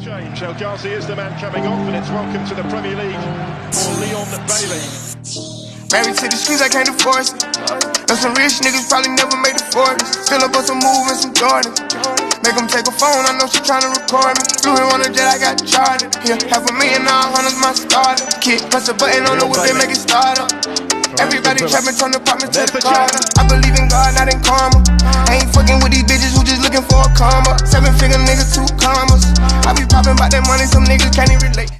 Change. El Ghazi is the man coming off, and it's welcome to the Premier League for Leon Bailey. Married to the streets, I can't divorce it. Know some rich niggas probably never made a fortune. Still up on some move and some Jordan. Make them take a phone, I know she tryna record me. Blue here on a jet, I got charted. Yeah, half a million, all hundreds my starter. Kid, press a button on the whip, they make it start up. Everybody trapping, turn the apartment to the car. I believe in God, not in karma. I ain't fucking with these bitches who just looking for a karma. Seven figure niggas, two commas. I be popping by that money, some niggas can't even relate.